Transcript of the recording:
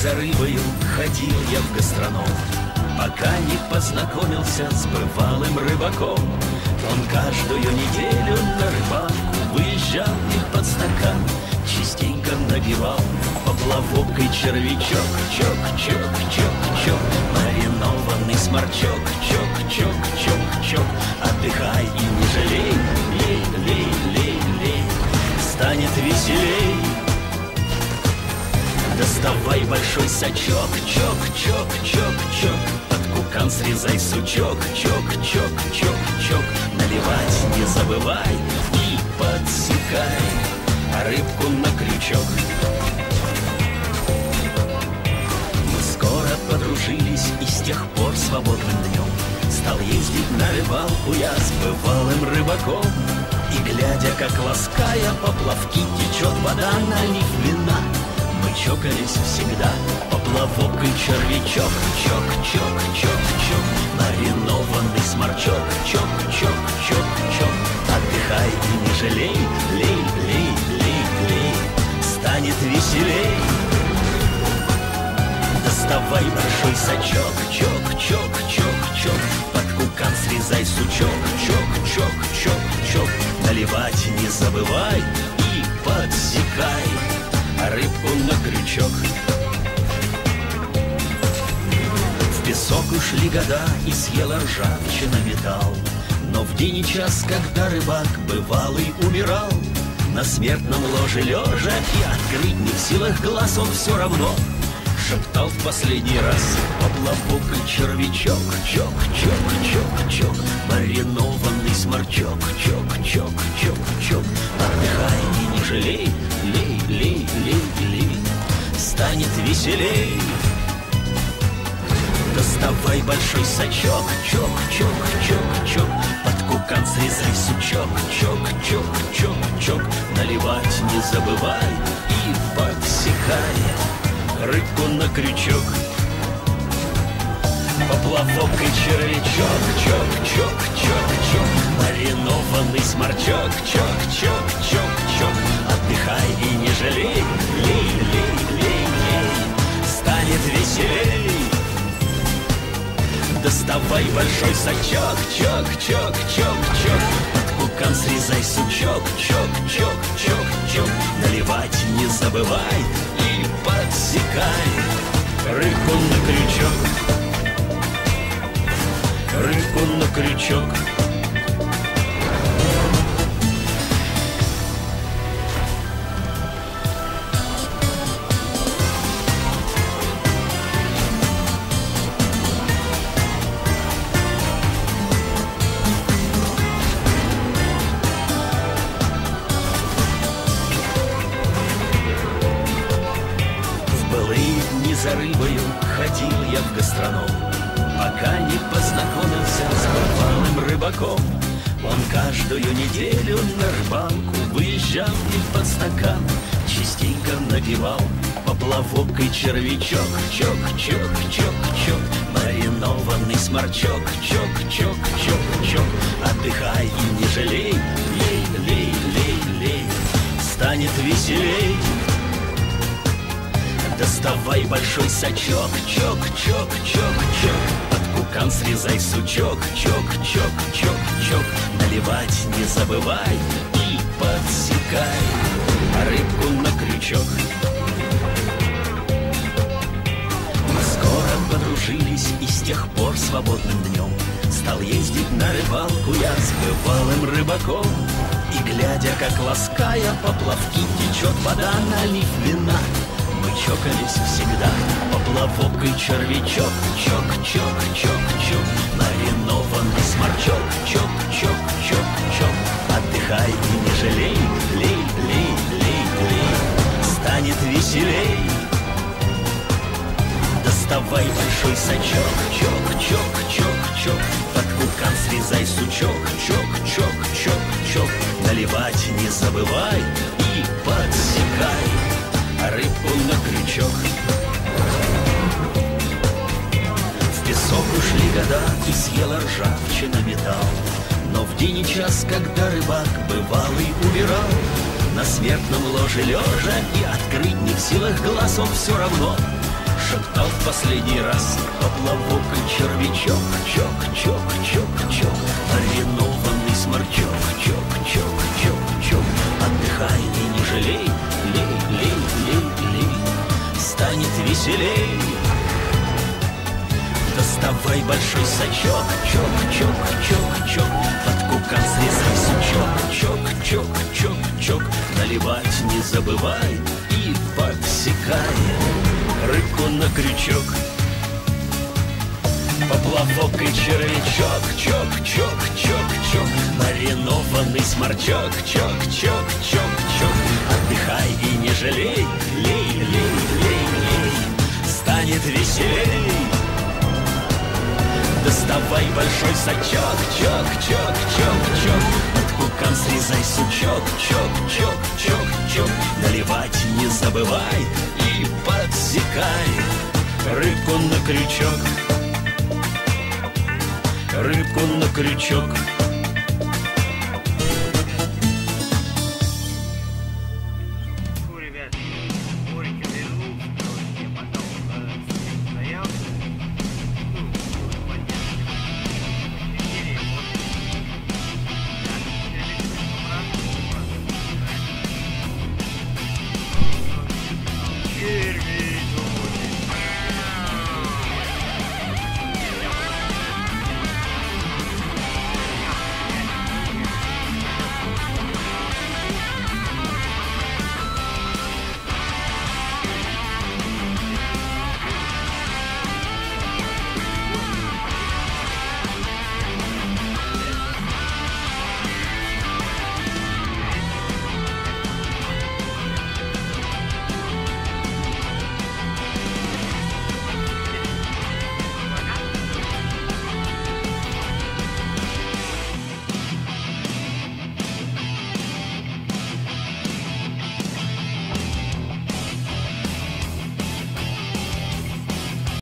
за рыбою ходил я в гастроном. Пока не познакомился с бывалым рыбаком Он каждую неделю на рыбалку выезжал и под стакан Частенько набивал поплавок и червячок Чок, чок, чок, чок, маринованный сморчок Чок, чок, чок, чок, отдыхай и не жалей Лей, лей, лей, лей, станет веселей Доставай большой сачок, чок, чок, чок, чок. Под кукан срезай сучок, чок, чок, чок, чок. Наливать не забывай и подсекай Рыбку на крючок. Мы скоро подружились и с тех пор свободным днем. Стал ездить на рыбалку я с бывалым рыбаком. И глядя, как лаская поплавки течет вода, налив вина мы чокались всегда. Поплавок и червячок. Чок, чок, чок, чок. Маринованный сморчок. Чок, чок, чок, чок. Отдыхай и не жалей. Лей, лей, лей, лей. Станет веселей. Доставай большой сачок. Чок, чок, чок, чок. Под кукан срезай сучок. Чок, чок, чок, чок. Наливать не забывай на крючок. В песок ушли года и съела ржавчина металл. Но в день и час, когда рыбак бывалый умирал, На смертном ложе лежа и открыть не в силах глаз он все равно Шептал в последний раз поплавок и червячок Чок, чок, чок, чок, маринованный сморчок Чок, чок, чок, чок, отдыхай и не жалей веселей. Доставай большой сачок, чок, чок, чок, чок. Под кукан срезай сучок, чок, чок, чок, чок. Наливать не забывай и подсекай Рыбку на крючок. Поплавок и червячок, чок, чок, чок, чок. Маринованный сморчок, чок, чок, чок, чок. Отдыхай и не жалей, лей, лей, лей, Станет веселей. Доставай большой сачок, чок, чок, чок, чок. Под кукан срезай сучок, чок, чок, чок, чок. Наливать не забывай и подсекай. Рыбку на крючок. Рыбку на крючок за рыбою ходил я в гастроном. Пока не познакомился с бывалым рыбаком. Он каждую неделю на рыбалку выезжал и под стакан Частенько напивал поплавок и червячок. Чок, чок, чок, чок, маринованный сморчок. Чок, чок, чок, чок, отдыхай и не жалей. Лей, лей, лей, лей, станет веселей Доставай большой сачок, чок, чок, чок, чок. Под кукан срезай сучок, чок, чок, чок, чок. Наливать не забывай и подсекай Рыбку на крючок. Мы скоро подружились и с тех пор свободным днем. Стал ездить на рыбалку я с бывалым рыбаком. И глядя, как лаская поплавки течет вода, налив вина мы чокались всегда. Поплавок и червячок Чок, чок, чок, чок Маринованный сморчок Чок, чок, чок, чок Отдыхай и не жалей Лей, лей, лей, лей. Станет веселей. Доставай большой сачок Чок, чок, чок, чок Под кукан срезай сучок Чок, чок, чок, чок. Наливать не забывай рыбку на крючок. В песок ушли года и съела ржавчина металл. Но в день и час, когда рыбак бывалый умирал, На смертном ложе лежа и открыть не в силах глаз он все равно Прошептал в последний раз Поплавок и червячок Чок, чок, чок, чок Маринованный сморчок Чок, веселей Доставай большой сачок, чок, чок, чок, чок Под кукан срезай сучок, чок, чок, чок, чок Наливать не забывай и подсекай Рыбку на крючок Поплавок и червячок, чок, чок, чок, чок Маринованный сморчок, чок, чок, чок, чок Отдыхай и не жалей, лей, лей, лей, Станет веселей. Доставай большой сачок, чок, чок, чок, чок. Под кукан срезай сучок, чок, чок, чок, чок. Наливать не забывай и подсекай. Рыбку на крючок. Рыбку на крючок